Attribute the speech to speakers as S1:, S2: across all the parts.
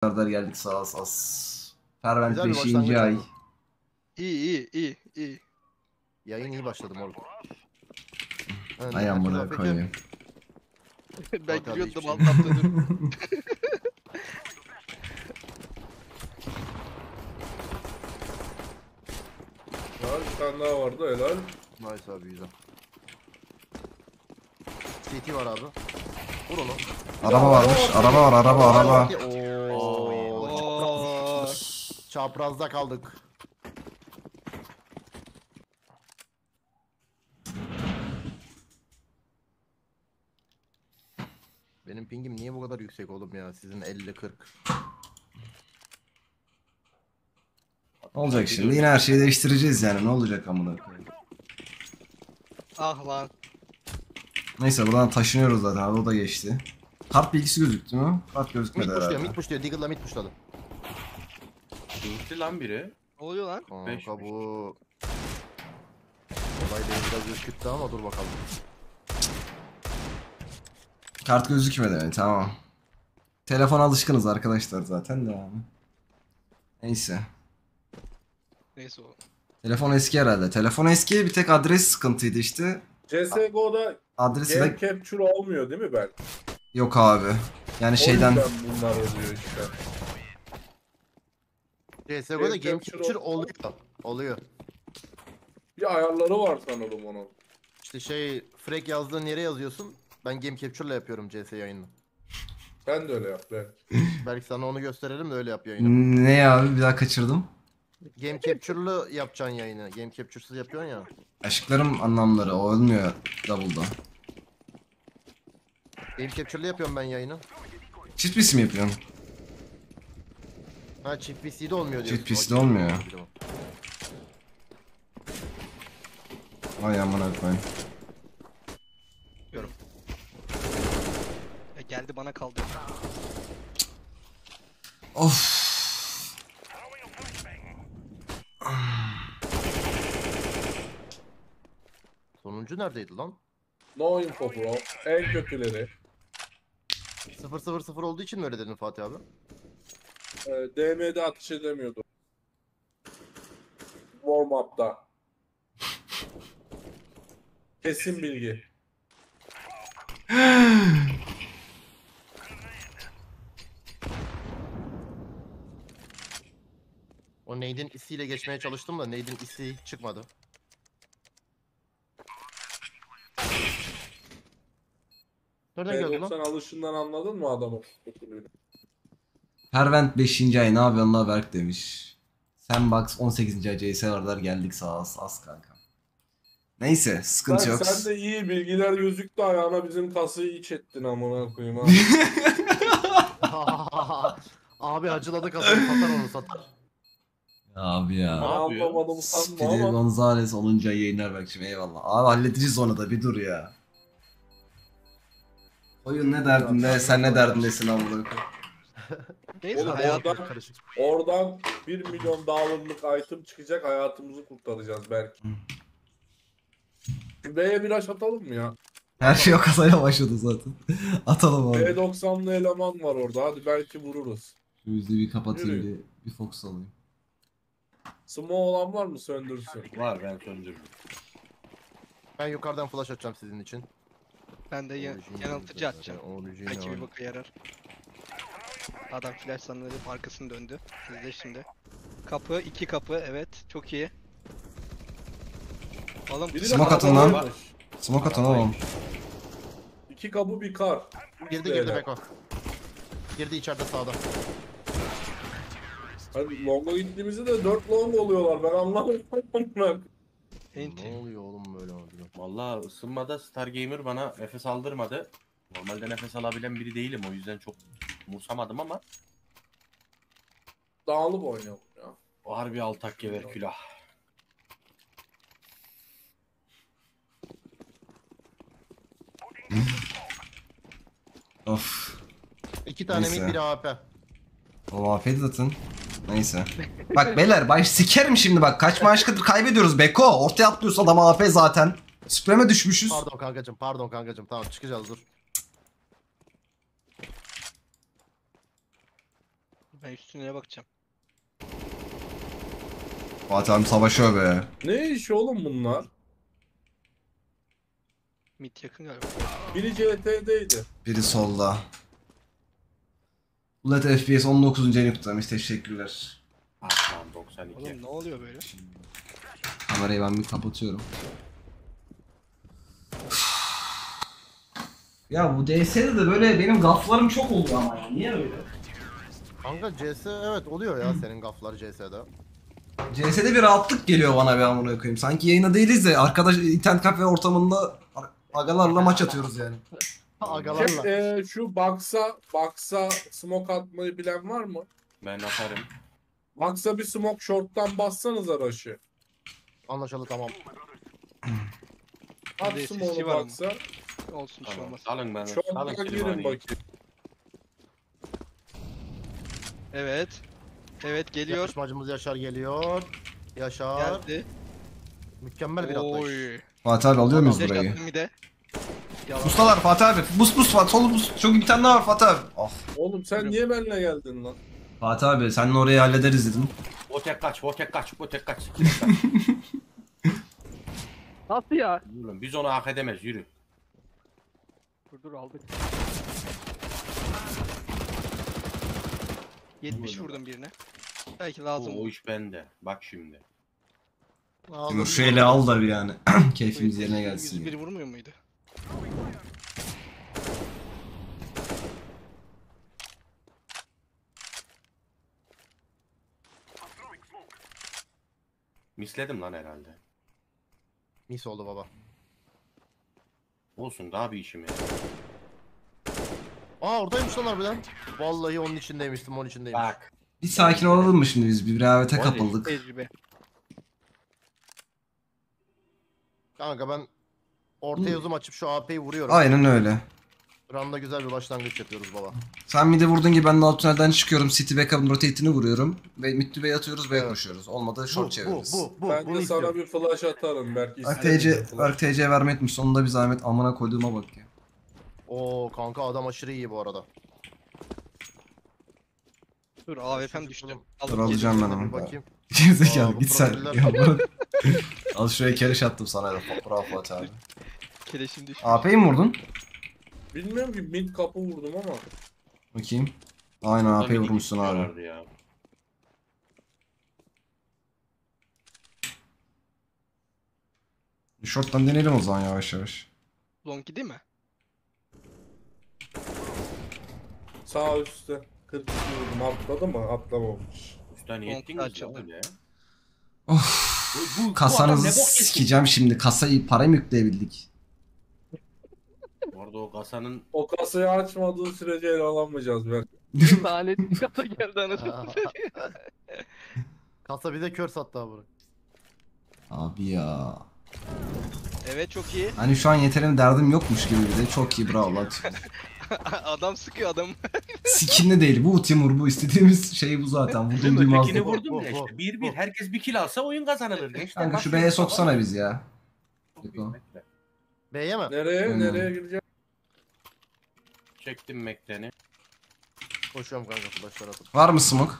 S1: kadar geldik sağ as. Fervent
S2: Güzel bir
S1: 5.
S2: başlangıç
S1: ay.
S2: oldu.
S3: İyi iyi iyi iyi.
S2: Yayın iyi başladı moruk. Evet,
S1: Ay
S2: herkes
S1: amına
S2: AFK.
S1: koyayım.
S3: ben
S2: Bak abi,
S3: gülüyordum
S2: hiçbir şey-
S3: alt dönüp.
S4: Var bir tane daha vardı helal.
S2: Nice abi güzel. CT var abi. Vur onu.
S1: Araba varmış. Araba var araba araba.
S2: Oo. Çaprazda kaldık. Benim pingim niye bu kadar yüksek oğlum ya? Sizin 50-40.
S1: Ne olacak şimdi? Yine her şeyi değiştireceğiz yani. Ne olacak amına koyayım.
S3: Ah lan.
S1: Neyse buradan taşınıyoruz zaten. Abi o da geçti. Kart bilgisi gözüktü mü? Kart
S2: Mid
S1: gözükmedi
S2: push diyor,
S1: herhalde.
S2: mid push diyor. Deagle'la mid pushladı.
S5: Gitti lan biri.
S3: Ne oluyor lan?
S5: Beş
S2: Kanka bu... Olay değil biraz ürküttü ama dur bakalım.
S1: Kart gözükmedi evet tamam. Telefon alışkınız arkadaşlar zaten de abi. Neyse.
S3: Neyse o.
S1: Telefon eski herhalde. Telefon eski bir tek adres sıkıntıydı işte.
S4: CSGO'da
S1: Adresi
S4: game
S1: de
S4: capture olmuyor değil mi ben?
S1: yok abi. Yani şeyden
S4: O yüzden bunlar oluyor işte.
S2: CSGO'da
S4: Game
S2: game
S4: capture
S2: capture
S4: ol-
S2: oluyor. Oluyor.
S4: Bir ayarları var sanırım onun.
S2: İşte şey frag yazdığın yere yazıyorsun. Ben game capture'la yapıyorum CS yayını.
S4: Ben de öyle yap ben.
S2: Belki sana onu gösterelim de öyle yap yayını.
S1: ne ya abi bir daha kaçırdım.
S2: Game capture'lı yapacaksın yayını. Game capture'sız yapıyorsun ya.
S1: Aşıklarım anlamları o olmuyor double'da.
S2: Game capture'lı yapıyorum ben yayını.
S1: Çift mi yapıyorsun?
S2: Ha çift PC'de olmuyor diyorsun.
S1: Çift PC'de
S2: Okey,
S1: olmuyor. Vay amına koyayım.
S3: E, geldi bana kaldı.
S1: Of.
S2: Sonuncu neredeydi lan?
S4: No info bro. En kötüleri.
S2: 0-0-0 olduğu için mi öyle dedin Fatih abi?
S4: Ee, DM'de atış edemiyordu. Warm up'ta. Kesin bilgi.
S2: O Nade'in isiyle geçmeye çalıştım da Nade'in isi çıkmadı. Nereden gördün lan?
S4: P90 alışından anladın mı adamın
S1: Hervent 5. ay ne yapıyorsun la Berk demiş. Sandbox 18. ay CS kadar geldik sağ az, az kanka. Neyse sıkıntı
S4: Sen,
S1: yok.
S4: sen de iyi bilgiler gözüktü ayağına bizim kasayı iç ettin amına koyayım ha.
S2: abi acıladı kafayı satar onu satar.
S1: Abi ya.
S5: Yapıyor?
S4: anlamadım sanma
S1: Steve
S4: ama.
S1: Gonzalez 10. ay yayınlar bak şimdi eyvallah. Abi halledeceğiz onu da bir dur ya. Oyun ne derdinde sen ne derdindesin amına koyayım.
S3: Neyse
S4: Oğlum
S3: hayat.
S4: oradan,
S2: Karışık.
S4: oradan 1 milyon dolarlık item çıkacak hayatımızı kurtaracağız belki. Şu B'ye bir aş atalım mı ya?
S1: Her şey o kasayla başladı zaten. Atalım abi.
S4: B90'lı eleman var orada hadi belki vururuz.
S1: Şu yüzüğü bir kapatayım
S4: Yürü.
S1: bir, bir fokus alayım.
S4: Smoke olan var mı söndürsün.
S5: Var ben söndürdüm.
S2: Ben yukarıdan flash atacağım sizin için.
S3: Ben de ya- yanıltıcı atacağım. Belki bir boka yarar. Adam flash sanırım arkasını döndü. Sizde şimdi. Kapı, iki kapı, evet. Çok iyi. Oğlum
S4: Biri de
S1: Smoke atın lan.
S4: varmış.
S1: Smoke atın oğlum.
S4: İki kapı bir kar.
S2: Girdi girdi. Beko. Girdi içeride sağda.
S4: Hadi longa gittiğimizde de 4 long oluyorlar ben anlamadım.
S3: enti.
S2: Ne oluyor oğlum böyle oluyor?
S5: Vallahi ısınmada Stargamer bana nefes aldırmadı. Normalde nefes alabilen biri değilim o yüzden çok umursamadım ama
S4: Dağılıp oynayalım ya.
S5: o harbi altak gever külah.
S1: Of.
S2: İki tane
S1: Neyse.
S2: mid bir AP.
S1: O afiyet atın. Neyse. Bak beyler baş sikerim şimdi bak. Kaç maaşkadır kaybediyoruz Beko. Ortaya atlıyorsa adam AP zaten. Süpreme düşmüşüz.
S2: Pardon kankacım pardon kankacım tamam çıkacağız dur.
S3: Ben üstüne bakacağım.
S1: Fatih abi savaşıyor be.
S4: Ne iş oğlum bunlar?
S3: Mid yakın galiba.
S4: Biri CT'deydi.
S1: Biri solda. Bullet FPS 19. yeni kutlamış. Teşekkürler.
S5: Aslan 92.
S3: Oğlum ne oluyor böyle?
S1: Kamerayı ben bir kapatıyorum. Ya bu DS'de de böyle benim gaflarım çok oldu ama ya. Niye öyle?
S6: Kanka CS evet oluyor ya senin gaflar CS'de.
S1: CS'de bir rahatlık geliyor bana bir amına koyayım. Sanki yayında değiliz de arkadaş internet kafe ortamında agalarla maç atıyoruz yani.
S6: Ha,
S4: Şey,
S6: Agalarla.
S4: e, şu box'a box'a smoke atmayı bilen var mı?
S5: Ben atarım.
S4: Box'a bir smoke short'tan bassanız araşı.
S6: Anlaşıldı tamam.
S4: At
S3: Bir de SSC
S4: smoke'u
S3: var ama.
S4: box'a.
S3: Olsun bir şey
S5: Tamam.
S3: olmaz.
S5: Salın beni. Salın
S4: Short'tan girin
S5: Silvani'yi.
S4: bakayım.
S3: Evet. Evet geliyor.
S6: Yarışmacımız Yaşar geliyor. Yaşar.
S3: Geldi.
S6: Mükemmel bir atlayış.
S3: Oy.
S1: Fatih abi alıyor muyuz burayı?
S3: attım bir de. Yalan.
S1: Bustalar Fatih abi. Bus bus Fatih. Solu bus. Çok bir tane daha var Fatih abi. Ah.
S4: Oğlum sen niye benimle geldin lan?
S1: Fatih abi seninle orayı hallederiz dedim.
S5: Botek kaç, botek kaç, botek kaç.
S3: Nasıl ya?
S5: Oğlum biz onu hak edemez yürü.
S3: Dur dur aldık. 70 vurdum birine. Belki lazım.
S5: O, o iş bende. Bak şimdi.
S1: Timur şu eli al da bir yani. Keyfimiz yerine gelsin.
S3: 101 vurmuyor muydu?
S5: Misledim lan herhalde.
S6: Mis oldu baba.
S5: Olsun daha bir işim ya.
S6: Aa oradaymış lan harbiden. Vallahi onun içindeymiştim onun içindeymiş.
S5: Bak.
S1: Bir sakin olalım mı şimdi biz? Bir rehavete kapıldık.
S3: Tecrübe.
S6: Kanka ben ortaya zoom açıp şu AP'yi vuruyorum.
S1: Aynen öyle.
S6: Randa güzel bir başlangıç yapıyoruz baba.
S1: Sen midi vurdun gibi ben de alt tünelden çıkıyorum. City backup'ın rotate'ini vuruyorum. Ve mid to B'ye atıyoruz B'ye
S6: Evet.
S1: koşuyoruz. Olmadı short
S6: bu,
S1: çeviririz.
S6: bu, bu,
S4: ben
S6: bunu
S4: de sana bir flash atarım belki.
S1: Ark TC,
S4: bir flash.
S1: Ark TC verme etmiş. Sonunda bir zahmet amına koyduğuma bak ya.
S6: Oo kanka adam aşırı iyi bu arada.
S3: Dur AWP'm düştü.
S6: Oğlum,
S3: Alıp
S1: Dur, alacağım
S3: geliyorum.
S1: ben
S6: Bir
S1: onu.
S6: bakayım.
S1: Gerizekalı
S6: Aa, bu
S1: git sen. Ya bana- Al şuraya keriş attım sana da. Bravo Fatih abi.
S3: Keleşim düştü.
S1: AP'yi mi vurdun?
S4: Bilmiyorum ki mid kapı vurdum ama.
S1: Bakayım. Aynen AP'yi vurmuşsun abi.
S5: Ya.
S1: Short'tan deneyelim o zaman yavaş yavaş.
S3: Long gideyim mi?
S4: Sağ üstte. 42 vurdum atladı mı? Atlamamış.
S5: Üstten yettiniz ya
S3: açıldı.
S5: öyle.
S1: Of.
S5: Bu- bu- bu
S1: Kasanızı
S5: ne bok yesin?
S1: sikeceğim şimdi. Kasayı para mı yükleyebildik?
S5: Bu arada o kasanın
S4: O kasayı açmadığı sürece ele alamayacağız belki.
S3: Lanet bir kasa geldi anasını.
S6: Kasa bir de kör sattı abi.
S1: Abi ya.
S3: Evet çok iyi.
S1: Hani şu an yeterim derdim yokmuş gibi bir de. Çok iyi bravo lan.
S3: adam sıkıyor adam.
S1: Skinli değil. Bu Timur bu. istediğimiz şey bu zaten. Vurdum
S5: Ötekini
S1: duymazdı.
S5: vurdum ya işte. Bir bir. Herkes bir kill alsa oyun kazanılır gençler.
S1: Kanka şu. B'ye soksana biz ya.
S6: B'ye mi?
S4: Nereye?
S1: Aynen.
S4: Nereye gireceğim?
S5: Çektim Mekten'i.
S6: Koşuyorum kanka atıp.
S1: Var mı smoke?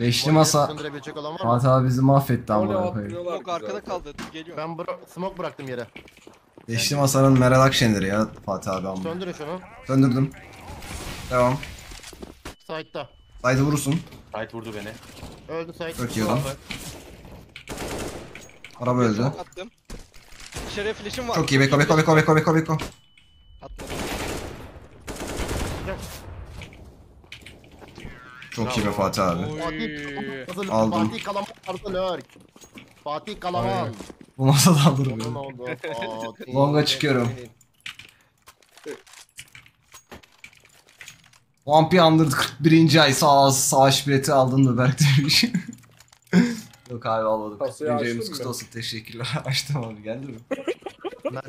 S1: Beşli masa.
S6: Söndürebilecek olan var mı?
S1: Fatih abi bizi mahvetti amına koyayım.
S3: Long arkada kaldı. Geliyorum.
S6: Ben bıra smoke bıraktım yere.
S1: Beşli masanın Meral Akşener'i ya Fatih abi amma.
S6: Söndürün şunu.
S1: Söndürdüm. Devam.
S6: Side'da.
S1: Saydı vurursun.
S5: Tight vurdu beni.
S6: Öldü
S1: iyi adam. Araba öldü.
S3: Attım. Dışarıya flash'im var.
S1: Çok iyi Beko Beko Beko Beko Beko Beko.
S3: Atladım.
S1: Çok iyi be Fatih abi.
S3: Oy.
S6: Fatih,
S1: Aldım.
S6: Fatih Kalaman tarzı lurk. Fatih Kalaman.
S1: Bu masada alırım.
S6: Onun oldu. Fatih.
S1: Longa çıkıyorum. Vampir Under'dı 41. ay sağ savaş bileti aldın mı Berk demiş. Yok abi almadım.
S4: Kasayı
S1: 41.
S4: açtın
S1: ayımız
S4: mı?
S1: kutlu olsun teşekkürler. Açtım abi geldi mi?
S6: Mert-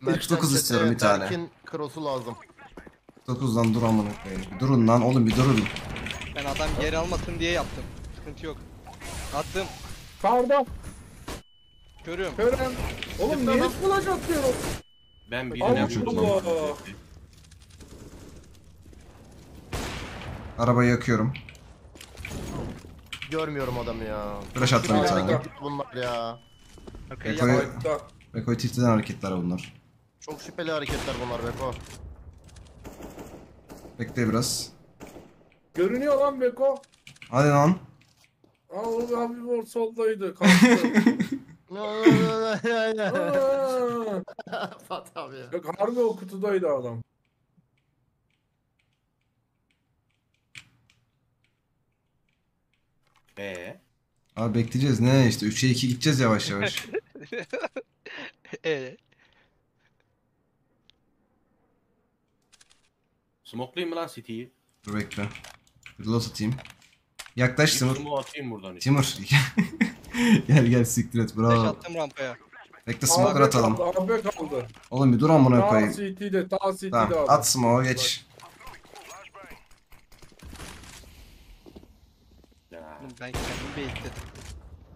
S6: Mert'ten
S1: 49
S6: çete
S1: istiyorum bir tane.
S6: Berk'in cross'u lazım.
S1: 9'dan dur amına koyayım. Bir durun lan oğlum bir durun.
S3: Ben adam geri almasın diye yaptım. Sıkıntı yok. Attım.
S4: Pardon.
S3: Görüyorum.
S4: Kerem. Oğlum niye flash atıyorum?
S5: Ben birine
S4: Allah
S5: vurdum.
S4: Allah.
S1: Arabayı yakıyorum.
S6: Görmüyorum adamı ya.
S1: Flash attım bir tane.
S6: Bunlar ya.
S3: Arkaya
S1: Eko'yu- eden hareketler bunlar.
S6: Çok şüpheli hareketler bunlar Beko.
S1: Bekle biraz.
S4: Görünüyor lan Beko.
S1: Hadi lan.
S4: Aa abi var soldaydı. Kalktı. Aa,
S6: Fatih abi ya.
S4: Yok harbi o kutudaydı adam.
S5: Ee,
S1: Abi bekleyeceğiz. Ne işte 3'e 2 gideceğiz yavaş yavaş.
S3: Ee,
S5: smoke'layayım mı lan City'yi?
S1: Dur bekle. Reload atayım. Yaklaş Timur.
S5: atayım buradan. işte.
S1: Timur. gel gel siktir et
S3: flash
S1: bravo.
S3: attım rampaya.
S1: Bekle smoker
S4: AB
S1: atalım.
S4: kaldı, AB kaldı.
S1: Oğlum bir dur amına
S4: Ta
S1: koyayım.
S4: CT'de, ta CT'de
S1: Tamam at smoke'u geç.
S5: Ya,
S3: Oğlum Ben kendimi baitledim.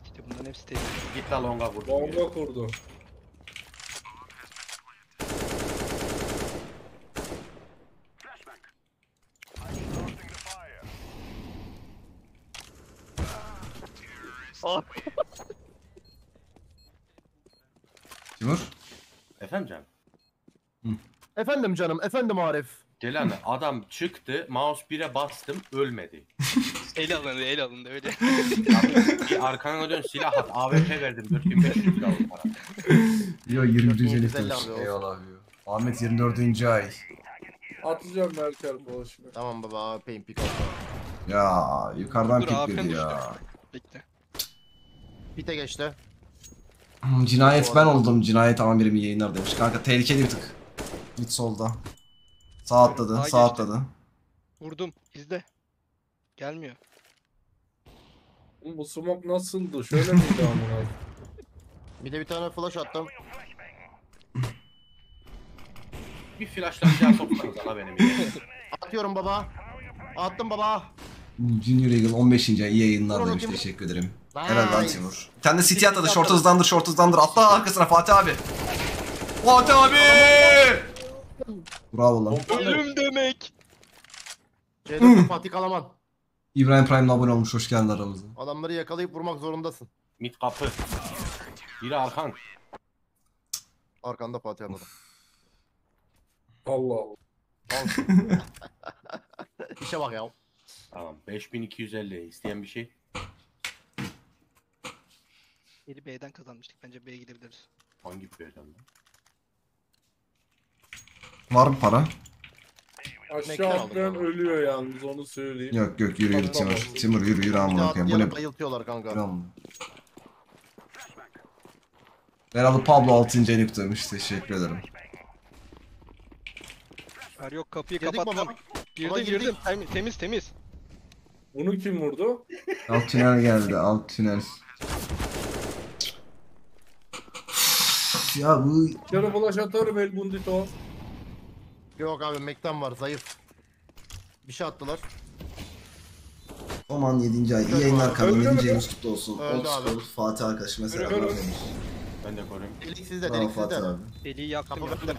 S3: İşte bunların hepsi tehlikeli.
S5: git la longa ya.
S4: Bomba kurdu.
S1: Timur.
S5: Efendim canım?
S6: Efendim canım, efendim Arif.
S5: Celal adam çıktı, mouse 1'e bastım, ölmedi.
S3: El alındı el alındı öyle.
S5: bir arkana dön silah at, AWP verdim 4500 lira aldım para.
S1: Yo 21.
S6: 450
S1: aylık
S6: abi,
S1: Eyvallah abi. Ahmet 24. ay.
S4: Atacağım Merkel bulaşını.
S6: Tamam baba, AWP'yim pick up.
S1: Ya yukarıdan
S3: Dur,
S1: pikledi
S3: düştü.
S1: ya.
S3: Bekle.
S6: Pite geçti.
S1: Hmm, Cinayet ben oldum. Cinayet ama birim yayınlar demiş. Kanka tehlikeli bir tık. Git solda. Sağ atladı.
S3: Sağa
S1: Sağ
S3: geçti.
S1: atladı.
S3: Vurdum. İzle. Gelmiyor.
S4: Bu smoke nasıldı? Şöyle miydi amına?
S6: Bir de bir tane flash attım.
S5: Bir flashlayacağım soksanız ala benim.
S6: Atıyorum baba. Attım baba.
S1: Junior Eagle 15. ay iyi yayınlar demiş. Teşekkür ederim.
S6: Nice.
S1: Helal lan Timur. Bir tane de City atladı. Short hızlandır, short hızlandır. Atla arkasına Fatih abi. Fatih abi! Bravo lan.
S3: Ölüm demek.
S6: C4 Fatih Kalaman.
S1: İbrahim Prime'la abone olmuş. Hoş geldin aramıza.
S6: Adamları yakalayıp vurmak zorundasın.
S5: Mid kapı. Biri arkan.
S6: Arkanda Fatih abi.
S4: Allah Allah.
S6: İşe bak ya.
S5: Tamam 5250 isteyen bir şey.
S3: Eli B'den kazanmıştık. Bence B'ye gidebiliriz.
S5: Hangi bir lan?
S1: Var mı para?
S4: Aşağı atlayan ölüyor yalnız onu söyleyeyim.
S1: Yok yok yürü yürü
S4: Tamam,
S1: Timur.
S4: tamam.
S1: Timur yürü yürü
S6: Bir
S1: amına koyayım. Bu ne?
S6: bayıltıyorlar kanka.
S1: Yürü amına. Beralı Pablo 6. ayını kutlamış. Teşekkür ederim.
S3: Ver yok kapıyı
S6: Girdik
S3: kapattım.
S6: baba.
S3: Girdim
S6: girdik.
S3: girdim. Temiz temiz temiz.
S4: Bunu kim vurdu?
S1: Alt tünel geldi. Alt tünel. Ya bu
S4: Yarı flash atarım El Bundito.
S6: Yok abi Mekten var zayıf. Bir şey attılar.
S1: Oman 7. ay. İyi yayınlar kanalım.
S4: Öldü mü?
S1: 7. ayımız kutlu olsun.
S6: Öldü
S1: Old
S6: abi.
S1: School Fatih arkadaşıma selamlar demiş.
S5: Ben de koruyayım.
S6: Delik sizde
S1: Bravo
S6: delik
S1: Fatih abi.
S3: Deliği yaktım
S6: Kapı
S3: ya.
S6: bende.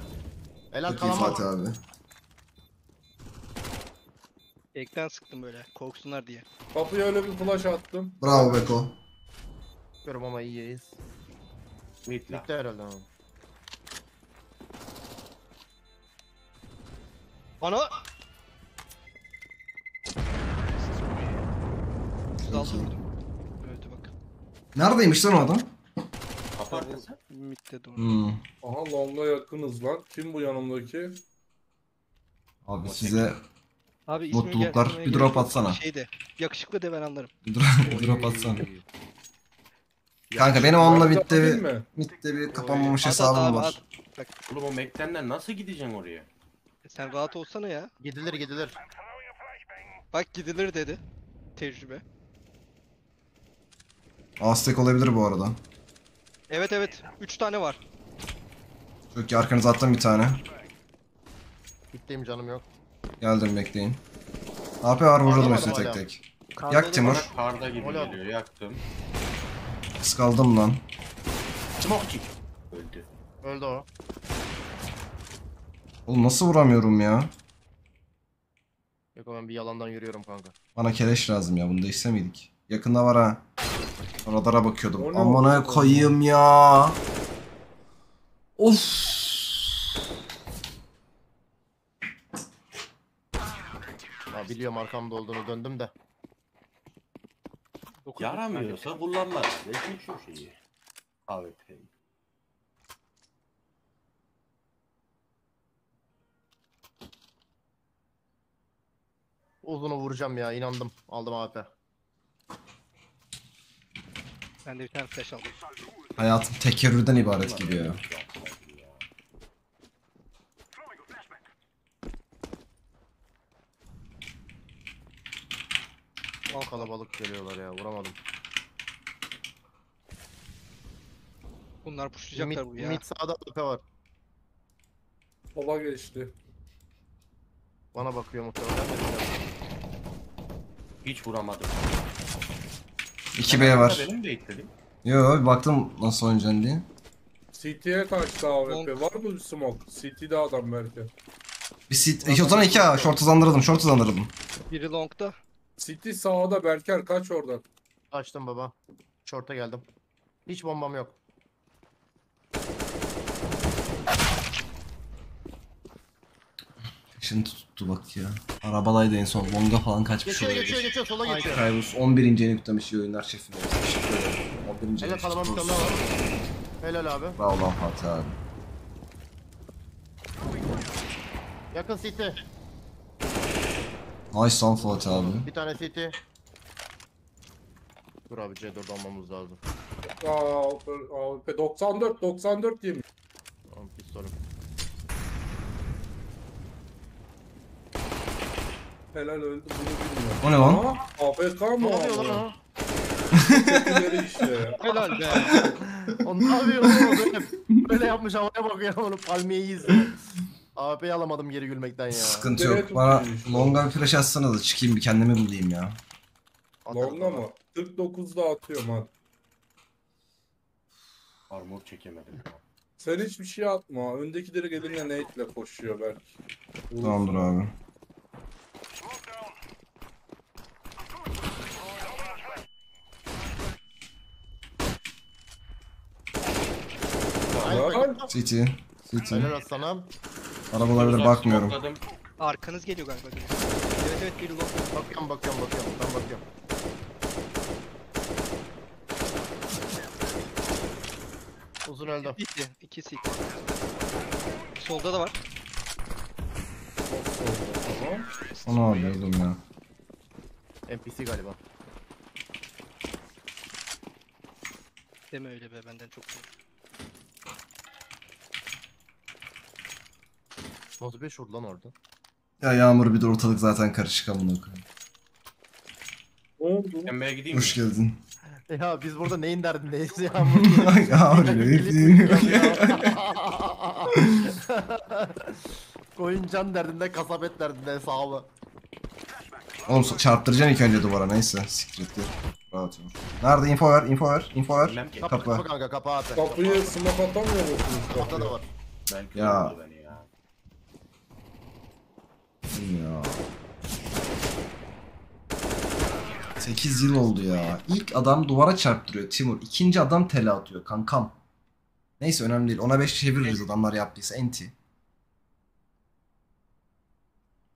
S6: Helal
S1: Çok iyi Fatih abi.
S3: Ekten sıktım böyle. Korksunlar diye.
S4: Kapıya öyle bir flash attım.
S1: Bravo Beko.
S6: Görüyorum ama iyiyiz.
S5: Mid la.
S6: Bitti herhalde abi.
S3: Bana! 106 vurdum. Öldü bak.
S1: Neredeymiş lan o adam?
S5: Kapı
S3: Arkası. Mid'de doğru.
S1: Hmm.
S4: Aha longa yakınız lan. Kim bu yanımdaki?
S1: Abi
S5: O
S1: size
S3: Abi ismi
S1: Mutluluklar.
S3: gel-
S1: Bir drop atsana.
S3: Şeyde. Yakışıklı de ben anlarım.
S1: bir drop, bir drop atsana. Kanka benim onunla bitti bir, bitti bir kapanmamış
S3: At, at
S1: hesabım
S3: abi,
S1: var.
S3: at.
S5: Oğlum o Mekten'den nasıl gideceksin oraya?
S3: E Sen rahat olsana ya.
S6: Gidilir gidilir.
S3: Bak gidilir dedi. Tecrübe.
S1: Aztek olabilir bu arada.
S3: Evet evet. 3 tane var.
S1: Çok iyi arkanıza attım bir tane.
S6: Bittiyim canım yok.
S1: Geldim bekleyin. AP var vuralım
S6: Anlamadım
S1: hepsini tek
S6: hala.
S1: tek. Yak Timur.
S5: Bana karda gibi geliyor yaktım.
S1: Kıskaldım lan.
S5: Smoke Öldü.
S6: Öldü o.
S1: Oğlum nasıl vuramıyorum ya?
S2: Yok ben bir yalandan yürüyorum kanka.
S1: Bana keleş lazım ya bunu değişse miydik? Yakında var ha. Radara bakıyordum.
S4: Oldu?
S1: koyayım ya. Of.
S2: Ha, biliyorum arkamda olduğunu döndüm de.
S5: Yaramıyorsa kullanmaz. Geçmiş şu şeyi. AWP'yi.
S2: Uzunu vuracağım ya inandım. Aldım AP.
S3: Ben de bir tane flash aldım.
S1: Hayatım tekerrürden ibaret gibi ya.
S2: Kalabalık geliyorlar ya vuramadım.
S3: Bunlar
S2: Mid,
S3: pushlayacaklar bu ya.
S2: mid sağda AP var.
S4: Sola geçti.
S2: Bana bakıyor muhtemelen.
S5: Hiç vuramadım.
S1: 2B var.
S5: Benim de itledim.
S1: Yo bir baktım nasıl oynayacaksın diye.
S4: CT'ye kaçtı AWP. Var mı bir smoke? CT'de adam belki.
S1: Bir sit, iki, o zaman 2A. Short hızlandırdım, short hızlandırdım.
S3: Biri long'da.
S4: City sağda Berker kaç oradan.
S2: Açtım baba. Short'a geldim. Hiç bombam yok.
S1: Şimdi tuttu bak ya. Arabalaydı en son. Longa falan kaçmış
S2: Geçiyor
S1: olabilir.
S2: geçiyor geçiyor sola geçiyor.
S1: Kyrus 11. en yüklemiş iyi oyunlar şefim. Teşekkür ederim. 11.
S2: Helal kalaman bir tane daha var. Helal abi.
S1: Bravo lan Fatih abi.
S2: Yakın city.
S1: Nice lan Fatih abi.
S2: Bir tane city. Dur abi C4 almamız lazım.
S4: Aa, AWP 94 94 yemiş.
S2: Tamam pistolüm.
S4: Helal öldü bunu bilmiyorum.
S1: O ne lan?
S4: Aa, AFK mı
S2: Ne yapıyor lan
S4: o? Kötüleri işte.
S3: Helal be.
S2: O ne yapıyor o böyle? Böyle yapmış havaya bakıyor onu palmiyeyi izliyor. AWP'yi alamadım geri gülmekten ya.
S1: Sıkıntı
S4: Nereye
S1: yok. Bana longa bir flash atsana da çıkayım bir kendimi bulayım ya.
S2: Atarım
S4: Longa mı? 49'da atıyorum hadi.
S5: Armor çekemedim.
S4: Sen hiçbir şey atma. Öndekileri gelinle nate'le koşuyor belki.
S1: Tamamdır abi.
S4: Helal.
S1: City. City.
S2: Helal aslanım.
S1: Araba olabilir bakmıyorum.
S3: Arkanız geliyor galiba. Evet evet bir.
S2: Bakıyorum bakıyorum bakıyorum. Ben bakıyorum. Uzun öldü.
S3: Bitti. İki sik. Solda da var.
S1: Onu alıyordum ya.
S2: NPC galiba.
S3: Deme öyle be benden çok
S2: korkuyorum. 35 vurdu lan orada.
S1: Ya Yağmur bir de ortalık zaten karışık amına koyayım.
S4: Ne oldu?
S1: Hoş geldin.
S2: Ya biz burada neyin derdindeyiz Yağmur?
S1: Yağmur ne
S2: Koyuncan derdinde, kasabet derdinde sağlı.
S1: Oğlum çarptıracaksın ilk önce duvara neyse. Sikrettir. Rahat olur. Nerede info ver, info ver, info ver.
S2: Kapı.
S1: Kapı
S2: kanka, kapağı at.
S4: Kapıyı smoke atamıyor musunuz?
S2: Kapıda da var.
S5: Belki
S1: ya
S5: ya. beni ya.
S1: Ya. 8 yıl oldu ya. İlk adam duvara çarptırıyor Timur. İkinci adam tele atıyor kankam. Neyse önemli değil. Ona 5 çeviririz adamlar yaptıysa. Enti.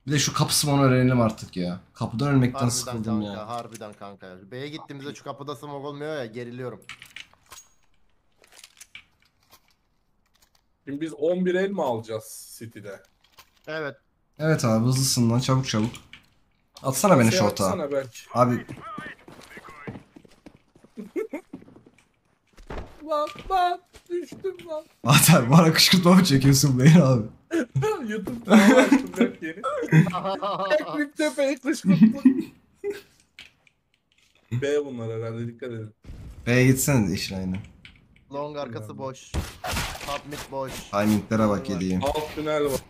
S1: Bir de şu kapısı onu öğrenelim artık ya. Kapıdan ölmekten
S2: Harbiden
S1: sıkıldım
S2: kanka,
S1: ya.
S2: harbiden kanka. B'ye gittiğimizde şu kapıda smoke olmuyor ya geriliyorum.
S4: Şimdi biz 11 el mi alacağız City'de?
S2: Evet.
S1: Evet abi hızlısın lan çabuk çabuk. Atsana beni
S4: Şey
S1: şorta.
S4: atsana belki.
S1: Abi
S4: Lan lan düştüm lan.
S1: Abi bana kışkırtma mı çekiyorsun beni abi?
S4: YouTube kanalı açtım belki yeni. Tepeyi kışkırttım. B bunlar herhalde dikkat edin.
S1: B'ye gitsene de işin aynı.
S2: Long arkası boş. Top mid boş.
S1: Timinglere bak yediğim.
S4: Alt tünel var.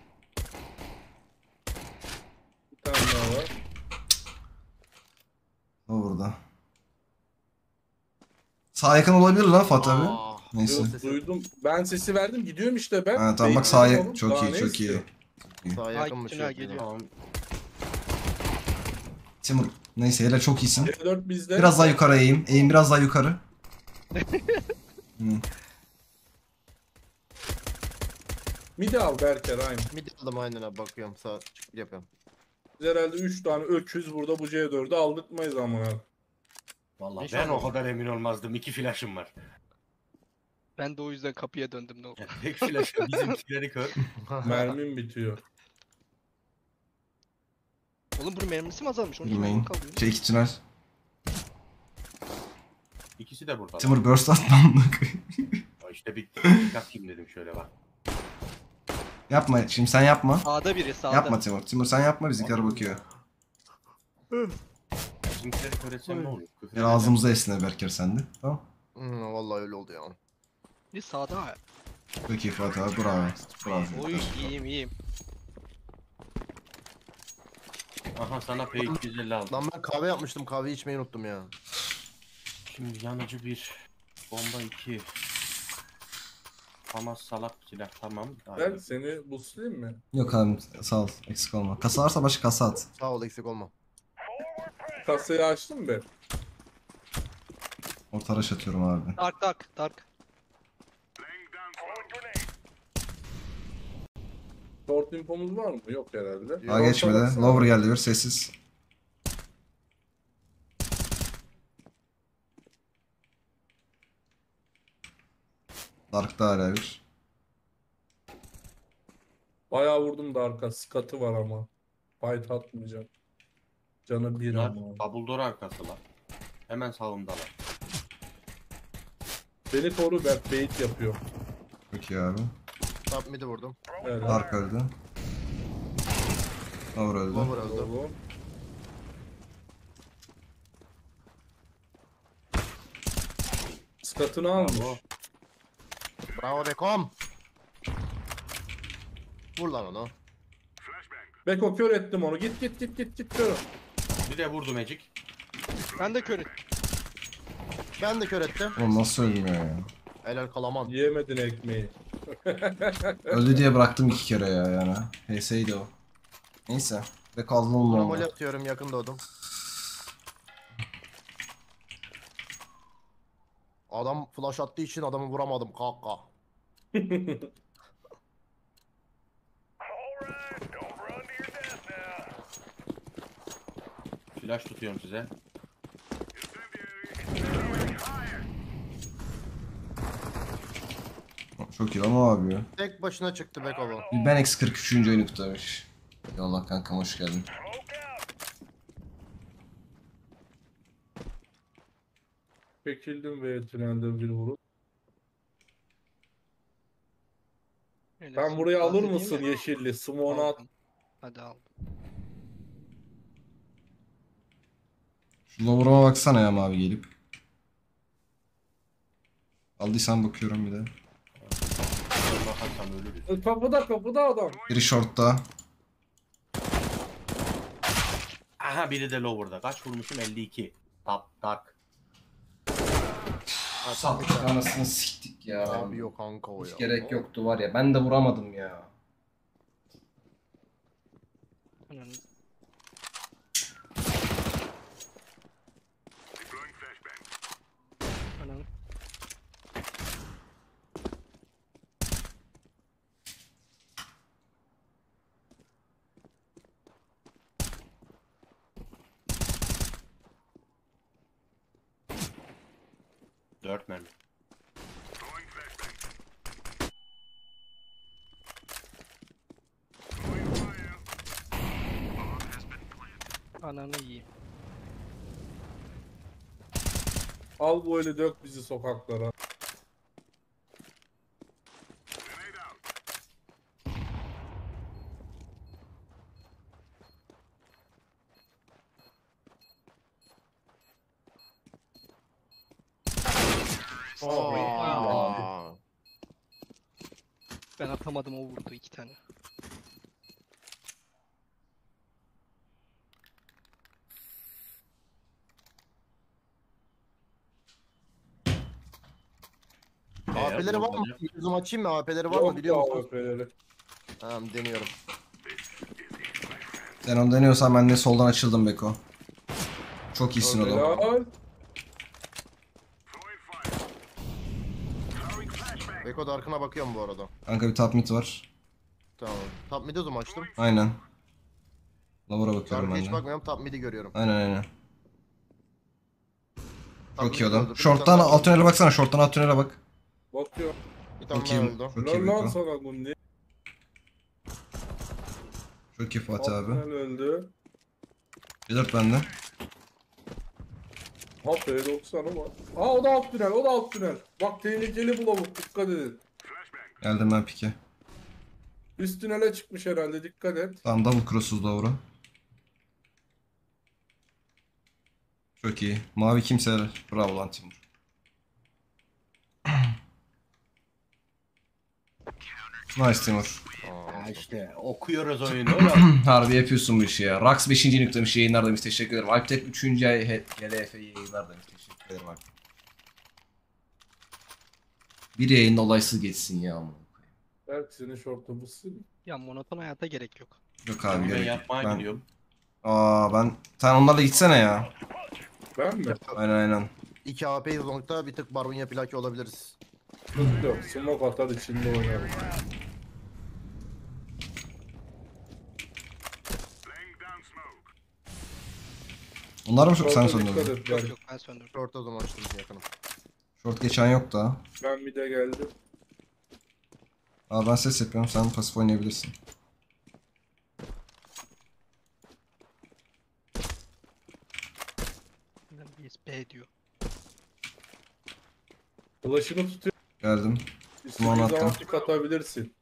S4: Bir tane daha var.
S1: O burada. Sağ yakın olabilir lan Fatih abi.
S2: Aa,
S1: Neyse.
S4: Yok, duydum. Ben sesi verdim gidiyorum işte ben.
S1: Ha, tamam bak sağa
S4: oğlum.
S1: çok iyi çok iyi.
S2: Sağa
S3: Ay,
S2: yakınmış.
S3: tünel
S2: ya.
S3: geliyor.
S5: Tamam.
S1: Timur. Neyse hele çok iyisin.
S4: C4 bizde.
S1: Biraz daha yukarı eğim. Eğim biraz daha yukarı. Hı.
S4: Midi al Berker aynı.
S2: Mid aldım aynen abi bakıyorum sağ çık yapıyorum.
S4: Biz herhalde 3 tane öküz burada bu C4'ü aldırtmayız ama.
S5: Vallahi ben
S2: İnşallah.
S5: o kadar emin olmazdım. İki flash'ım var.
S3: Ben de o yüzden kapıya döndüm ne oldu?
S5: Tek flash'ım bizimkileri kör.
S4: Mermim bitiyor.
S3: Oğlum bunun mermisi mi azalmış? 12
S1: Bilmeyin.
S3: mermi kalıyor.
S1: Şey tünel.
S5: İkisi de burada.
S1: Timur burst atmam.
S5: Ya İşte bir yapayım dedim şöyle bak.
S1: Yapma. Şimdi sen yapma.
S3: Sağda biri sağda.
S1: Yapma Timur. Timur sen yapma bizimkiler bakıyor.
S5: Bizimkileri kör etsem ne olur? Küfür
S1: Ya
S5: ederim.
S1: ağzımıza esne Berker sende. Tamam.
S2: Hmm, vallahi öyle oldu ya.
S3: Bir sağda.
S1: Peki Fatih abi bravo. Bravo.
S3: Oy iyiyim iyiyim.
S5: Aha sana P250 aldım.
S2: Lan ben kahve yapmıştım kahve içmeyi unuttum ya.
S5: Şimdi yanıcı bir. Bomba 2. Famas salak silah tamam.
S4: Ben seni boostlayayım mı?
S1: Yok abi sağ ol. Eksik olma. Kasa varsa başka kasa at.
S2: Sağ ol eksik olma.
S4: Kasayı açtım ben.
S1: Orta araç atıyorum abi.
S3: Dark dark dark.
S4: Short infomuz var mı? Yok herhalde.
S1: Daha geçmedi. Lower geldi bir sessiz. Dark'ta hala bir.
S4: Bayağı vurdum da arka. Skatı var ama. Fight atmayacağım. Canı bir
S5: Bunlar
S4: ama.
S5: double door arkasılar. Hemen sağımdalar.
S4: Beni koru ben bait yapıyor.
S1: Peki abi.
S2: Top mid'i vurdum.
S4: Evet.
S1: Dark öldü. Lower öldü.
S2: Lower öldü.
S4: Doğru. Skatını almış.
S5: Bravo.
S2: Bravo Bekom. Vur lan onu.
S4: Beko kör ettim onu. Git git git git git kör.
S5: Bir de vurdu Magic.
S3: Ben de körüm.
S2: Ben de kör ettim.
S1: Oğlum nasıl ölmüyor ya?
S2: Helal kalaman.
S4: Yiyemedin ekmeği.
S1: Öldü diye bıraktım iki kere ya yani. HS'ydi o. Neyse. Ve kaldım
S2: Buna
S1: oldu.
S2: mol atıyorum yakın doğdum. Adam flash attığı için adamı vuramadım kanka.
S5: Flash tutuyorum size.
S1: Çok iyi ama abi ya.
S2: Tek başına çıktı Beko bu.
S1: Ben X43. oyunu kutlamış. Eyvallah kankam hoş geldin.
S4: Çekildim ve tünelde bir vurup.
S3: Öyle
S4: Ben burayı alır mısın
S3: mi?
S4: yeşilli? Smoke'unu at.
S3: Aldım. Hadi al.
S1: Şu lower'ıma baksana ya mavi gelip. Aldıysan bakıyorum bir de.
S5: Bakarsam ölürüz.
S4: Kapıda kapıda adam.
S1: Biri short'ta.
S5: Aha biri de lower'da. Kaç vurmuşum? 52. Top dark.
S1: Sattık anasını siktik ya.
S2: Abi yok kanka o ya.
S1: Hiç gerek yoktu var ya. Ben de vuramadım ya.
S3: Ananı. Ananı.
S5: Dört mermi.
S3: Ananı yiyeyim.
S4: Al eli dök bizi sokaklara.
S2: Aa.
S3: Ben atamadım o vurdu iki tane.
S2: AP'leri var mı? Yüzüm açayım mı? AP'leri var mı biliyor musun?
S4: AWP'leri.
S2: Tamam deniyorum.
S1: Sen onu deniyorsan ben de soldan açıldım Beko. Çok iyisin oğlum.
S4: Helal.
S2: Beko da arkana bakıyorum bu arada.
S1: Kanka bir top mid var.
S2: Tamam. Top mid'i zoom açtım.
S1: Aynen. Lavura bakıyorum
S2: Arkaya
S1: ben
S2: hiç
S1: de.
S2: bakmıyorum top mid'i görüyorum.
S1: Aynen aynen.
S2: Top
S1: Çok iyi
S2: mid'i
S1: oğlum.
S2: öldürdüm.
S1: Short'tan
S2: daha-
S1: alt tünele baksana. Short'tan alt tünele bak.
S4: Bakıyor.
S2: Bir tane daha öldü.
S1: Çok iyi
S4: Lan lan
S1: Beko.
S4: sana niye?
S1: Çok iyi Fatih abi.
S4: Altından öldü.
S1: Bir dört bende.
S4: Ha P90'ı var. Aa o da alt tünel, o da alt tünel. Bak tehlikeli bu lavuk, dikkat edin.
S1: Geldim ben pike.
S4: Üst tünele çıkmış herhalde, dikkat et.
S1: Tamam double cross'uz doğru. Çok iyi. Mavi kimseler. Bravo lan Timur. Nice Timur.
S5: Ya işte okuyoruz oyunu oğlum.
S1: Harbi yapıyorsun bu işi ya. Rax 5. noktamış yayınlar demiş. Teşekkür ederim. Alptek 3. ay GLF yayınlar demiş. Teşekkür ederim. Bir yayında olaysız geçsin ya. amına koyayım.
S4: Belki senin şortu mısın?
S3: Ya monoton hayata gerek yok.
S1: Yok abi
S5: ben
S1: gerek yok.
S5: yapmaya
S1: Ben...
S5: gidiyorum.
S1: Aa ben... Sen onlarla gitsene ya.
S4: Ben mi?
S1: Aynen aynen.
S2: 2 AP zonkta bir tık barbunya plaki olabiliriz.
S4: Yok yok, smoke atar içinde oynarım.
S1: Onlar mı çok sen söndürdün?
S3: Yok
S4: ben.
S3: yok ben söndürdüm.
S2: Short'a zoom açtım yakınım.
S1: Short geçen yok da.
S4: Ben bir de geldim.
S1: Aa ben ses yapıyorum sen pasif oynayabilirsin.
S3: B diyor.
S4: Flash'ını tutuyor.
S1: Geldim.
S4: İstediğin
S1: Aman
S4: zaman
S1: hatta.
S4: pik atabilirsin.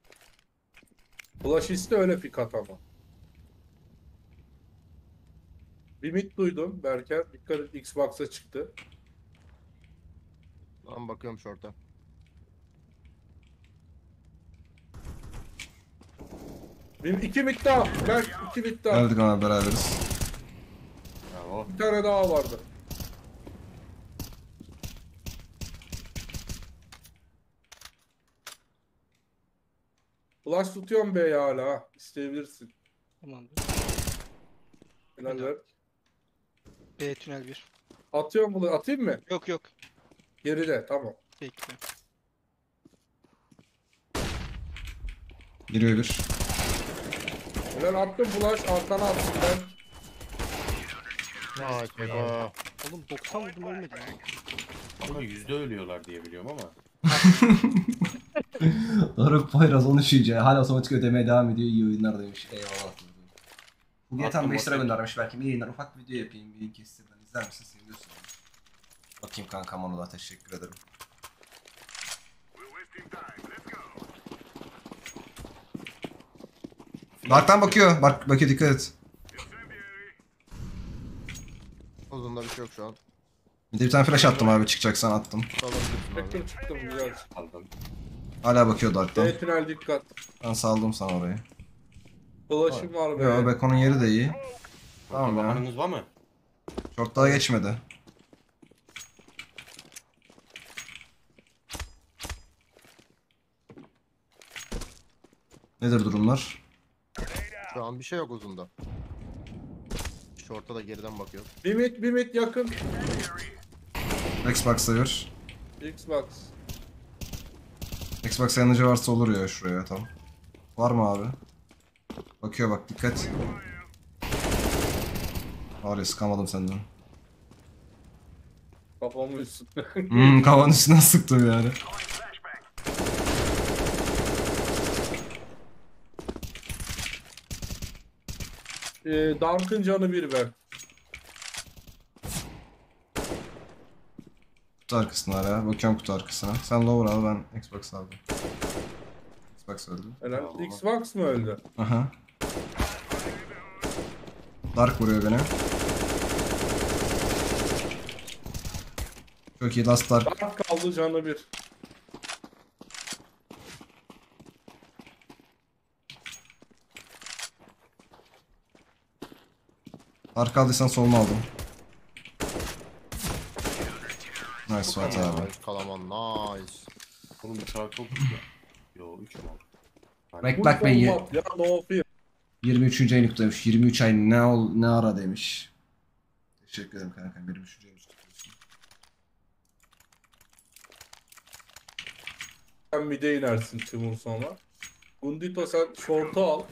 S4: Flash iste öyle pik at ama. Bir mid duydum Berker. Dikkat et Xbox'a çıktı.
S2: Tamam bakıyorum short'a.
S4: Bir iki mid daha. Berk iki mid daha.
S1: Geldik ama beraberiz.
S5: Bravo.
S4: Bir tane daha vardı. Flash tutuyorum B'ye hala ha. İsteyebilirsin.
S3: Tamamdır.
S4: Helal
S3: Helal.
S4: ver.
S3: B tünel 1.
S4: Atıyorum bunu. Atayım mı?
S3: Yok yok.
S4: Geride. Tamam.
S3: Bekle.
S1: Giriyor bir.
S4: Helal attım flash. Arkana attım ben.
S2: Vay Beko.
S3: Oğlum 90 vurdum ölmedi ya.
S5: Ama yüzde ölüyorlar diye biliyorum ama.
S1: Doruk Poyraz 13. hala otomatik ödemeye devam ediyor. İyi oyunlar demiş. Eyvallah. Bu
S5: Attım
S1: GTA 5 lira göndermiş belki. Bir yayınlar ufak bir video yapayım. Bir kestirden izler misin? Seviyorsun. Bakayım kankam onu da teşekkür ederim. Dark'tan bakıyor. Bak bakıyor dikkat et.
S2: Uzunda bir şey yok şu an.
S1: Bir de bir tane flash attım abi çıkacaksan attım.
S2: Abi.
S4: Çıktım çıktım güzel.
S5: Aldım.
S1: Hala bakıyor Dark'tan.
S4: D tünel dikkat.
S1: Ben saldım sana orayı.
S4: Flash'ım var be.
S1: Yo Beko'nun yeri de iyi. Tamam ya.
S5: Bakanınız var mı?
S1: Short daha geçmedi. Nedir durumlar?
S2: Şu an bir şey yok uzunda. Short'a da geriden bakıyor.
S4: Bir mid yakın.
S1: Xbox'ta bir.
S4: Xbox.
S1: Xbox yanıcı varsa olur ya şuraya tamam. Var mı abi? Bakıyor bak dikkat. Var ya sıkamadım senden.
S4: Kafamı üstüne.
S1: Hmm kafanın üstüne sıktım yani.
S4: ee, Dark'ın canı bir ver.
S1: Kutu arkasına hala. Bakıyorum kutu arkasına. Sen lower al ben Xbox aldım. Xbox öldü.
S4: Helal. Xbox mı öldü?
S1: Aha. Dark vuruyor beni. Çok iyi Last Dark.
S4: Dark kaldı canı bir.
S1: Dark aldıysan solunu aldım. Nice Fatih abi.
S2: Nice Kalaman nice.
S5: Oğlum uçağı çok güzel. Yo 3 mü oldu?
S1: Back back Bey
S4: format Ya no fear.
S1: 23. ayını kutlamış. 23 ay ne ol ne ara demiş. Teşekkür ederim kanka. Benim düşüncemi tutuyorsun.
S4: Sen mid'e inersin Timur sonra. Gundito sen short'u al.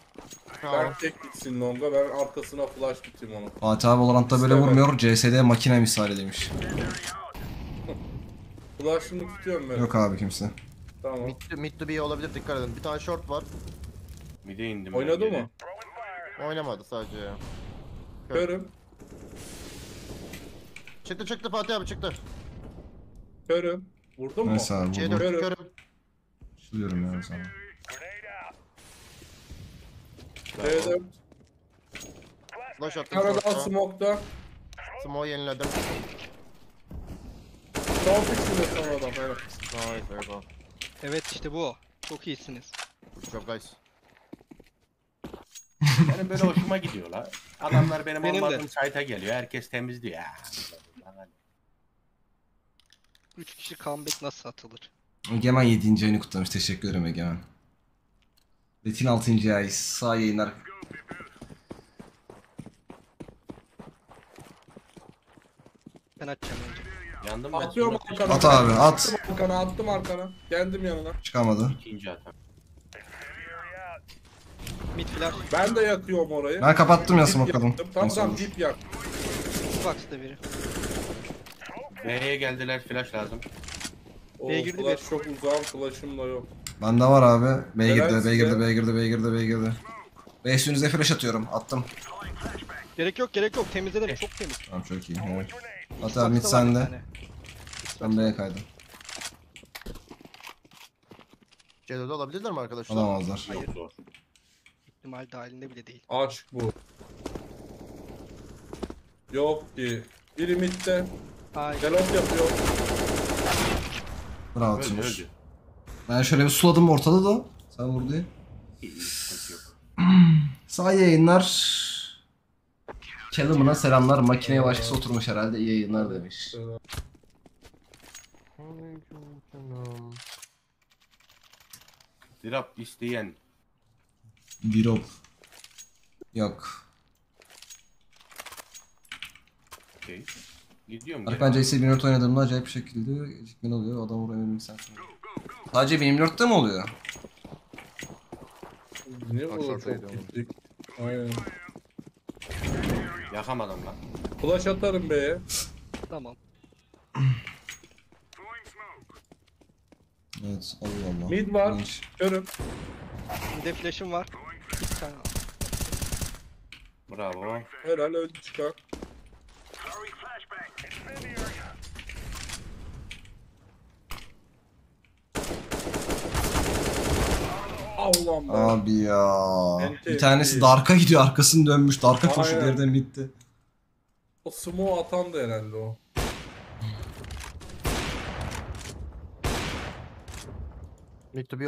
S4: Ben tek gitsin longa. Ben arkasına flash tutayım onu.
S1: Fatih abi Valorant'ta böyle
S4: İstemem.
S1: vurmuyor. CS'de makine misali demiş.
S4: Flash'ını tutuyorum ben.
S1: Yok abi kimse.
S4: Tamam.
S2: Mid to, mid to B olabilir dikkat edin. Bir tane short var.
S5: Mide indim. ben
S4: Oynadı
S5: geri.
S4: mı?
S2: Oynamadı sadece ya.
S4: Körüm.
S2: Çıktı çıktı Fatih abi çıktı.
S4: Körüm. Vurdun mu?
S1: Neyse abi
S2: C4
S1: vurdum.
S4: Körüm.
S2: körüm.
S1: Suluyorum ya sana.
S4: C4.
S2: Flash attım
S4: daha
S2: short'a.
S4: smoke'da.
S2: Smoke yeniledim.
S4: Short içinde son adam. Evet.
S2: Nice very well.
S3: Evet işte bu. Çok iyisiniz.
S2: Good job guys.
S5: Benim böyle hoşuma gidiyor la. Adamlar benim,
S3: Benim de.
S5: olmadığım site'a geliyor. Herkes temizliyor. Ya.
S3: 3 kişi comeback nasıl atılır?
S1: Egemen 7. ayını kutlamış. Teşekkür ederim Egemen. Metin 6. ay. Sağ yayınlar.
S3: Ben açacağım önce.
S5: Yandım ben.
S4: Atıyorum arkana.
S1: At abi at.
S4: Attım arkana attım arkana. Geldim yanına.
S1: Çıkamadı.
S5: ikinci atam.
S3: Mid flash.
S4: Ben de yakıyorum orayı.
S1: Ben kapattım ya smoke'ladım.
S4: yaktım. Tamam tamam dip yak.
S3: Box'ta biri.
S5: B'ye geldiler flash lazım.
S3: B'ye girdi
S4: flash çok uzağım flash'ım da yok.
S1: Bende var abi. B girdi, B girdi. B girdi, B girdi, B girdi. B üstünüze flash atıyorum. Attım.
S3: Gerek yok gerek yok temizledim çok temiz.
S1: Tamam çok iyi. Evet. Hatta mid sende. Ben B'ye kaydım.
S2: C4 alabilirler mi arkadaşlar?
S1: Alamazlar.
S5: Çok zor.
S3: İhtimal dahilinde bile değil.
S4: Aç bu. Yok ki. Biri midde.
S3: Ay
S4: Galop yapıyor.
S1: Bravo
S5: Öldü
S1: Timur.
S5: öldü.
S1: Ben şöyle bir suladım ortada da. Sen vur diye.
S5: İyi, iyi, sıkıntı yok.
S1: Sağ yayınlar. Callum'una selamlar. Makineye başkası oturmuş herhalde. İyi yayınlar demiş.
S5: Drop isteyen.
S1: Birop. Yok.
S5: Okey. Gidiyorum.
S1: Bak
S5: geri.
S1: bence ise 1004 oynadığımda acayip bir şekilde gecikmen oluyor. Adam vuruyor emin sen sonra. Sadece 1004'te mi oluyor?
S2: Bak,
S4: çok
S2: raid
S4: gittik? Aynen.
S5: Yakamadım lan.
S4: Flash atarım B'ye.
S3: tamam.
S1: Evet Allah Allah.
S4: Mid var.
S1: İlginç.
S4: Körüm.
S3: Bir de flash'ım var.
S5: Bravo.
S4: Helal öldü çıkar. Allah'ım be.
S1: Abi ya.
S4: Ente-
S1: Bir tanesi Dark'a gidiyor arkasını dönmüş. Dark'a koşuyor
S4: Aynen.
S1: geriden bitti.
S4: O smoke atan da herhalde o.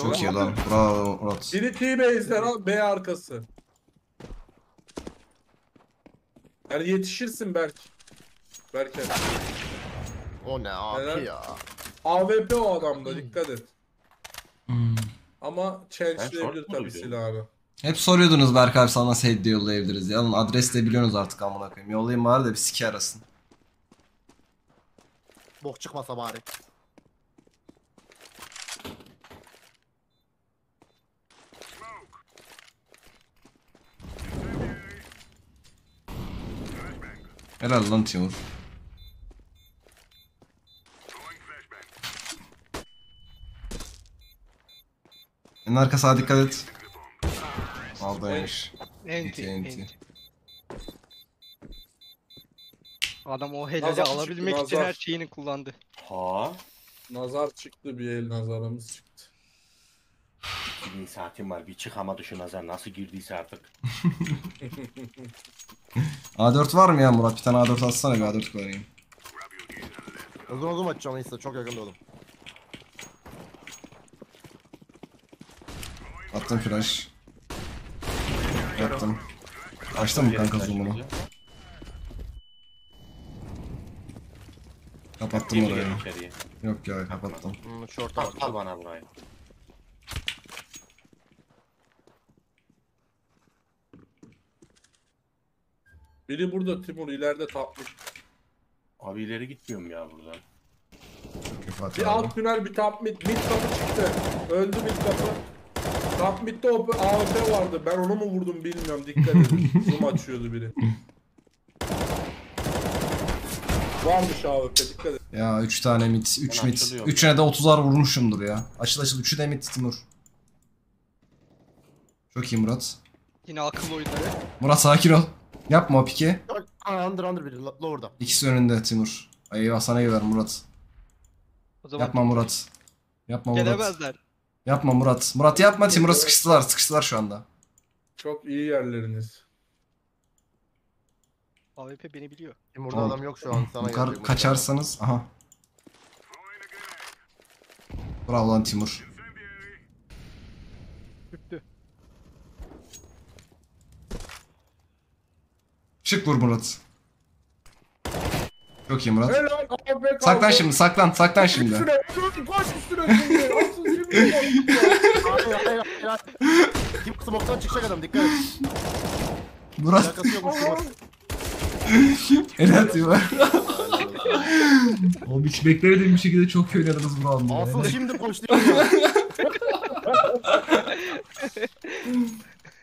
S1: Çok iyi lan. Bravo Murat.
S4: Biri T-base'den al B arkası. Yani yetişirsin belki. Belki.
S2: O ne abi
S4: Helal.
S2: ya.
S4: AWP o adamda dikkat et.
S1: Hmm.
S4: Ama change'leyebilir tabii
S5: duydum?
S4: silahını.
S1: Hep soruyordunuz Berk abi sana nasıl hediye yollayabiliriz diye. Alın adres de biliyorsunuz artık amına koyayım. Yollayın bari de bir siki arasın.
S2: Bok çıkmasa bari.
S1: Helal lan Timur. En arka sağa dikkat et. Aldaymış.
S3: Enti,
S1: enti.
S3: enti. Adam o helali
S4: Nazar
S3: alabilmek
S4: çıktı,
S3: için
S4: nazar.
S3: her şeyini kullandı.
S5: Ha.
S4: Nazar çıktı bir el nazarımız çıktı.
S5: 2000 saatim var. Bir çıkamadı şu nazar. Nasıl girdiyse artık.
S1: A4 var mı ya Murat? Bir tane A4 atsana bir A4 koyayım.
S2: Uzun uzun açacağım neyse çok yakın oldum.
S1: Attım flash. Attım. Açtın mı kanka zoom'unu? Kapattım orayı. Yok ya kapattım.
S2: Hmm,
S5: Al, al bana burayı.
S4: Biri burada Timur ileride tapmış.
S5: Abi ileri gitmiyorum ya buradan.
S1: Fatih
S4: Bir
S1: abi.
S4: alt tünel bir top mid. Mid kapı çıktı. Öldü mid kapı. Top midde o AWP vardı. Ben onu mu vurdum bilmiyorum. Dikkat edin. Zoom açıyordu biri. Varmış AWP dikkat edin.
S1: Ya 3 tane mit, 3
S5: Ben
S1: mit.
S5: açılıyorum.
S1: 3'üne de 30'ar vurmuşumdur ya. Açıl açıl 3'ü de mit Timur. Çok iyi Murat.
S3: Yine akıl oyunları.
S1: Murat sakin ol. Yapma o piki.
S2: Aa, Under under biri. lo- Lower'da.
S1: İkisi önünde Timur. Ay eyvah sana güver Murat.
S3: O zaman
S1: Yapma Murat. Yapma Murat.
S3: gelemezler.
S1: Yapma Murat. Murat yapma Timur'a sıkıştılar. Sıkıştılar şu anda.
S4: Çok iyi yerleriniz.
S3: AWP beni biliyor.
S2: Burada
S1: Oğlum,
S2: adam yok şu an. Sana gelecek
S1: kaçarsanız. Aha. Bravo lan Timur. Şık vur Murat. Çok iyi Murat.
S4: Helal.
S1: Saklan şimdi saklan saklan şimdi.
S4: Üstüne. Koş üstüne şimdi.
S2: Kim smoke'tan çıkacak adam dikkat et.
S1: Murat
S2: Alakası Timur.
S1: helal Timur. Oğlum hiç beklemediğim bir şekilde çok iyi oynadınız bu round'u.
S2: Asıl şimdi koş diyorum ya.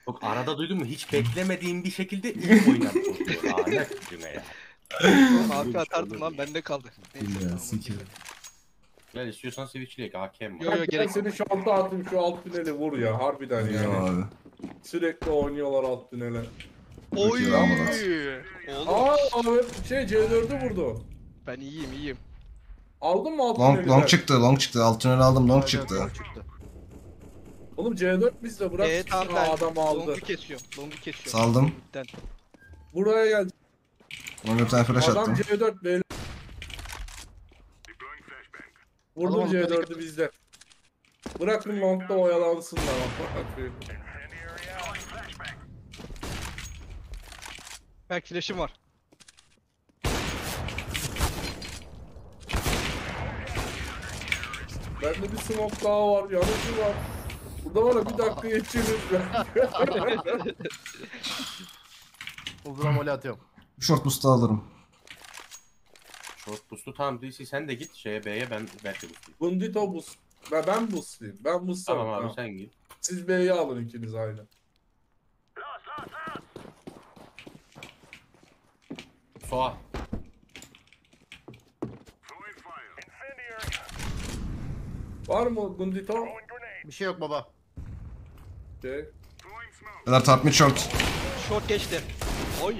S5: Yok arada duydun mu? Hiç beklemediğim bir şekilde ilk oynadım. Lanet güne ya.
S3: AWP atardım lan bende kaldı. Neyse,
S1: Ya,
S3: tamam,
S1: sikir.
S5: istiyorsan switchleyek hakem
S3: Yo,
S5: var.
S3: yo,
S4: Ben
S3: gerek
S4: seni şu alta atayım şu alt tüneli vur ya harbiden
S1: Ya
S4: yani.
S1: abi.
S4: Sürekli oynuyorlar alt tünele.
S3: Oy.
S1: Murat.
S3: Oğlum
S4: Aa abi şey C4'ü vurdu.
S3: ben iyiyim iyiyim.
S4: Aldın mı alt
S1: Long,
S4: tüneli?
S1: long çıktı long çıktı. Alt tünel aldım long çıktı.
S2: çıktı.
S4: Oğlum C4 bizde bırak.
S3: Tamam
S4: Aa,
S3: ben
S4: adam aldı.
S3: longu kesiyorum. Longu kesiyorum.
S1: Saldım.
S3: Midden.
S4: Buraya gel.
S1: Ona bir tane flash
S4: Adam
S1: attım.
S4: C4 böyle. Vurdum
S2: Adam-
S4: C4'ü bizde. Bırakın longda oyalansınlar.
S3: Belki flash'im var.
S4: Bende bir smoke daha var. Yanıcı var. Burada var ya bir dakika geçiyoruz.
S2: Uzun mole atıyorum.
S1: Short boost'u alırım.
S5: Short boost'u tamam DC sen de git şeye B'ye ben belki boost'layayım.
S4: Bundito bus. Ben, ben buslayayım. Ben buslarım.
S5: Tamam abi
S4: Tamam.
S5: sen git.
S4: Siz B'yi alın ikiniz aynı.
S5: Soğa.
S4: Var mı Bundito?
S2: Bir şey yok baba.
S4: Şey.
S1: Kadar top mid short.
S3: Short geçti. Oy.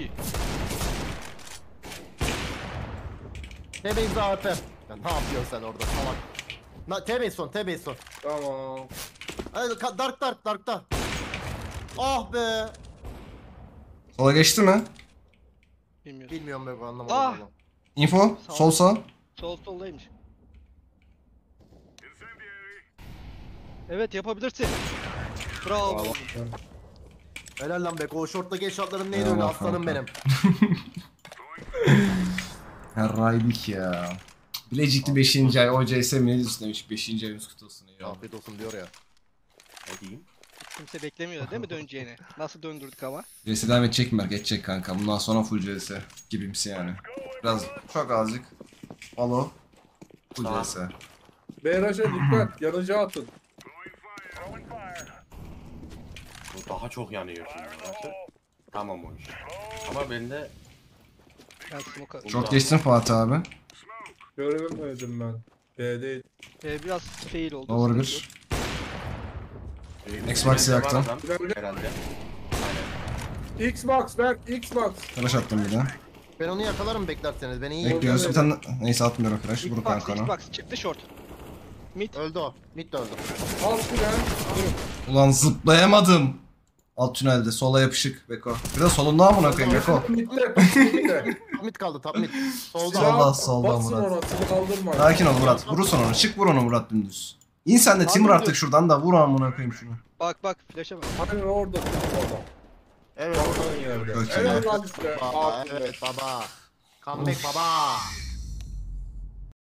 S2: T-base AWP. Ya ne yapıyorsun sen orada salak. Na, T-base son, T-base son.
S4: Tamam.
S2: Hadi ka- dark dark darkta. Ah be.
S1: Sola geçti mi?
S3: Bilmiyorum.
S2: Bilmiyorum be anlamadım.
S3: Ah!
S1: Info. Sol sağ.
S3: Sol soldaymış. Evet yapabilirsin. Bravo.
S2: Helal lan Beko. O shorttaki eşartların neydi öyle
S1: Eyvallah
S2: aslanım
S1: kanka.
S2: benim.
S1: Herraydik ya. Bilecikli 5. ay OCS diyorsun demiş 5. ayımız kutlu olsun ya.
S2: Afiyet olsun diyor ya.
S5: Ne diyeyim?
S3: Kimse beklemiyordu değil mi döneceğini? Nasıl döndürdük ama?
S1: CS devam edecek mi? Geçecek kanka. Bundan sonra full CS gibimsi yani. Biraz çok azıcık. Alo. Full. CS.
S4: BRH'e dikkat. Yanıcı atın.
S5: Bu daha çok yanıyor şimdi. Tamam o iş. Ama bende
S3: Ben smoke'a...
S1: Çok geçtin Fatih abi.
S4: Göremedim ben. B'de
S3: Ee, biraz fail oldu. Yok.
S1: bir. Xbox'ı
S5: Bende var
S1: yaktım.
S5: adam Herhalde. Aynen.
S4: Xbox ver Xbox.
S1: Flash attım bir de.
S2: Ben onu yakalarım beklerseniz. Ben iyi.
S1: Bekliyoruz. Bir tane... Neyse atmıyorum flash. Vur
S3: Xbox,
S1: kanka onu.
S3: Xbox çıktı short. Mid.
S2: Öldü o. Mid de öldü.
S4: Alt tünel.
S1: Ulan zıplayamadım. Alt tünelde sola yapışık Beko. Bir de solundan amına koyayım Beko.
S4: Mitte.
S2: Top mid kaldı top mid. Solda.
S1: Solda, solda
S4: Batsın
S1: Murat.
S4: ona. Silah aldırma.
S1: Sakin ol Murat. Vurursun onu. Çık vur onu Murat dümdüz. İn sen de Timur artık şuradan da vur amına koyayım şunu.
S3: Bak bak flash'a bak.
S4: Aynen orada. Orada.
S2: Evet.
S4: Oradan yerde.
S1: Çok iyi.
S4: Helal lan işte.
S2: Baba,
S4: Aferin.
S2: evet baba. Comeback baba.